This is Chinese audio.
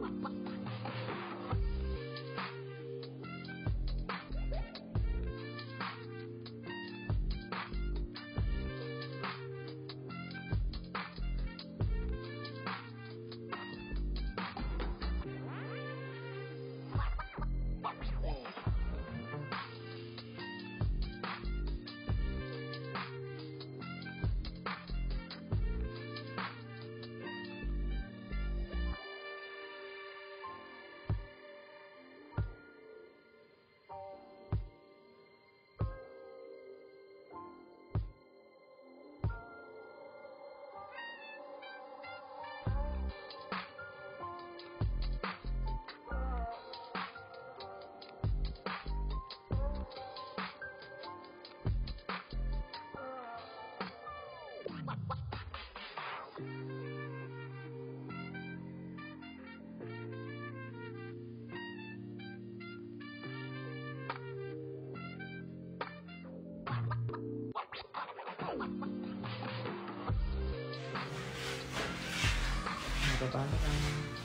Ha ha ha! 拜拜。